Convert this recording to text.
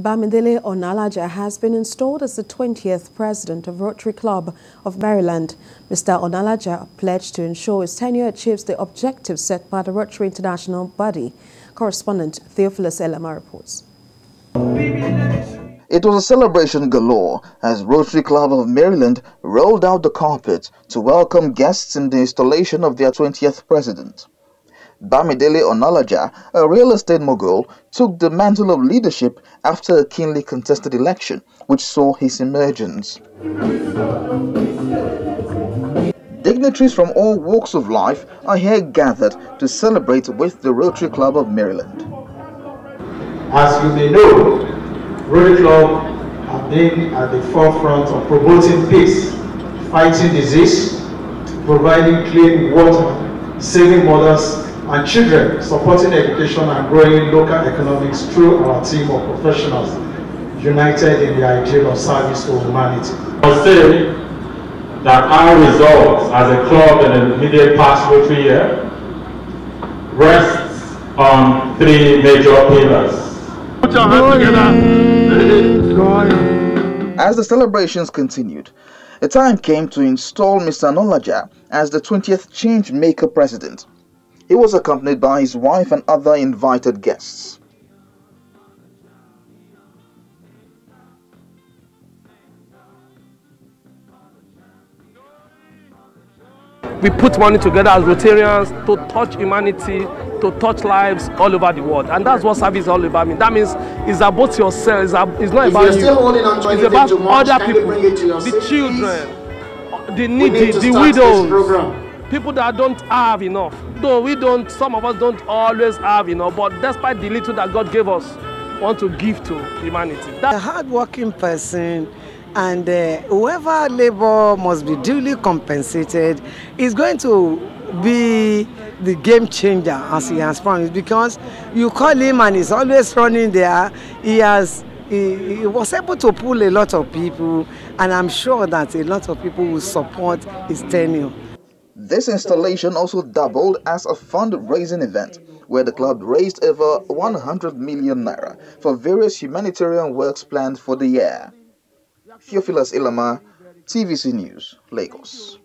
Bamidele Onalaja has been installed as the 20th president of Rotary Club of Maryland. Mr. Onalaja pledged to ensure his tenure achieves the objectives set by the Rotary International body. Correspondent Theophilus Elama reports. It was a celebration galore as Rotary Club of Maryland rolled out the carpet to welcome guests in the installation of their 20th president. Bamidele Onalaja, a real estate mogul, took the mantle of leadership after a keenly contested election, which saw his emergence. Dignitaries from all walks of life are here gathered to celebrate with the Rotary Club of Maryland. As you may know, Rotary Club have been at the forefront of promoting peace, fighting disease, providing clean water, saving mothers and children, supporting education and growing local economics through our team of professionals united in the ideal of service to humanity. I say that our results as a club in the immediate past Rotary year rests on three major pillars. As the celebrations continued, the time came to install Mr. Onalaja as the 20th Change Maker President. He was accompanied by his wife and other invited guests. We put money together as Rotarians to touch humanity, to touch lives all over the world. And that's what service is all about. I mean, that means it's about yourself, it's, it's not if about you. It's about other people, the children, the needy, the widows people that don't have enough. Though we don't some of us don't always have enough but despite the little that god gave us want to give to humanity. A hardworking person and uh, whoever labor must be duly compensated is going to be the game changer as he has promised because you call him and he's always running there. He has he, he was able to pull a lot of people and i'm sure that a lot of people will support his tenure this installation also doubled as a fundraising event where the club raised over 100 million naira for various humanitarian works planned for the year. Theophilus Ilama, TVC News, Lagos.